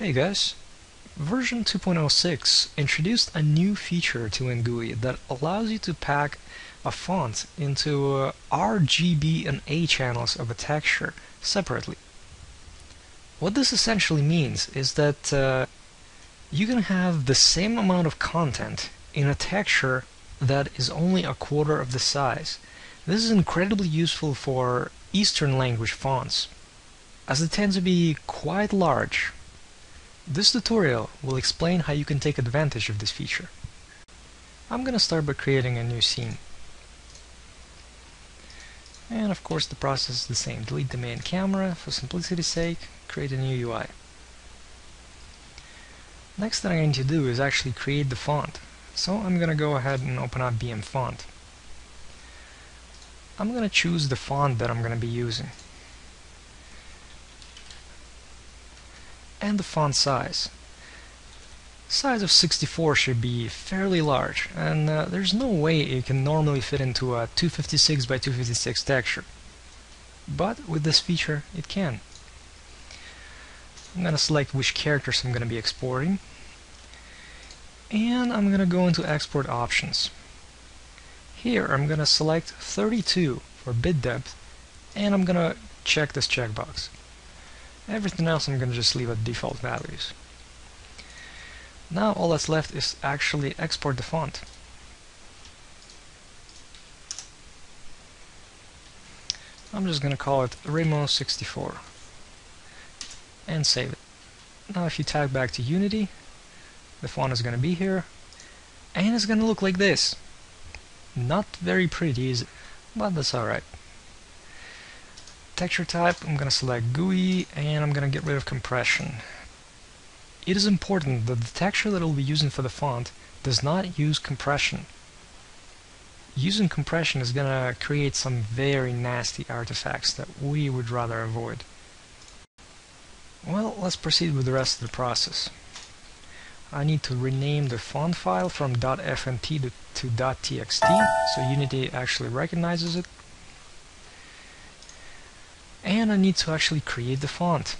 Hey guys, version 2.06 introduced a new feature to NGUI that allows you to pack a font into uh, RGB and A channels of a texture separately. What this essentially means is that uh, you can have the same amount of content in a texture that is only a quarter of the size. This is incredibly useful for Eastern language fonts, as they tend to be quite large. This tutorial will explain how you can take advantage of this feature. I'm gonna start by creating a new scene. And of course the process is the same. Delete the main camera for simplicity's sake, create a new UI. Next thing I need to do is actually create the font. So I'm gonna go ahead and open up BMFont. I'm gonna choose the font that I'm gonna be using. And the font size. Size of 64 should be fairly large, and uh, there's no way it can normally fit into a 256 by 256 texture. But with this feature, it can. I'm gonna select which characters I'm gonna be exporting and I'm gonna go into export options here I'm gonna select 32 for bit depth and I'm gonna check this checkbox everything else I'm gonna just leave at default values. Now all that's left is actually export the font. I'm just gonna call it Remo64 and save it. Now if you tag back to Unity the font is going to be here and it's going to look like this. Not very pretty is it? but that's alright texture type I'm going to select GUI and I'm going to get rid of compression. It is important that the texture that I'll be using for the font does not use compression. Using compression is going to create some very nasty artifacts that we would rather avoid. Well let's proceed with the rest of the process. I need to rename the font file from. to, to .txt so Unity actually recognizes it and I need to actually create the font.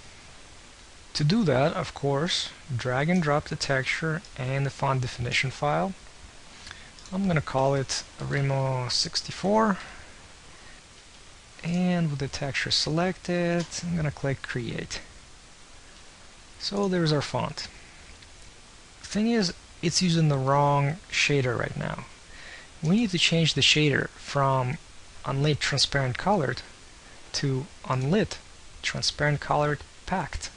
To do that of course drag and drop the texture and the font definition file. I'm gonna call it Remo64 and with the texture selected I'm gonna click create. So there's our font. Thing is, it's using the wrong shader right now. We need to change the shader from unlit transparent colored to unlit transparent colored packed.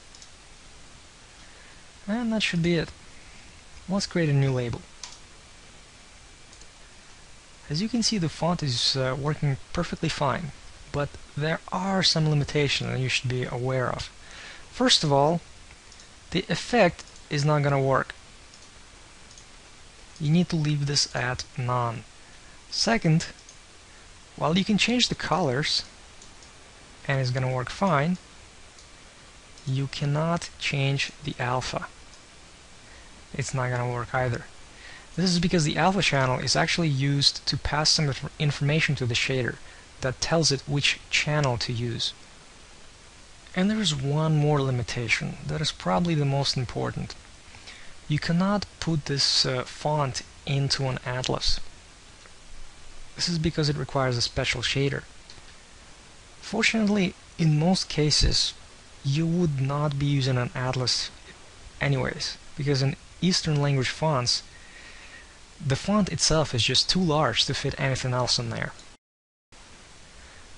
And that should be it. Let's create a new label. As you can see the font is uh, working perfectly fine, but there are some limitations that you should be aware of. First of all, the effect is not going to work you need to leave this at none. Second, while you can change the colors and it's gonna work fine, you cannot change the alpha. It's not gonna work either. This is because the alpha channel is actually used to pass some information to the shader that tells it which channel to use. And there is one more limitation that is probably the most important you cannot put this uh, font into an atlas. This is because it requires a special shader. Fortunately, in most cases, you would not be using an atlas anyways, because in Eastern language fonts, the font itself is just too large to fit anything else in there.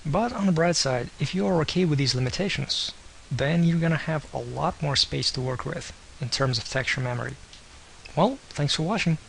But on the bright side, if you are okay with these limitations, then you're gonna have a lot more space to work with in terms of texture memory. Well, thanks for watching.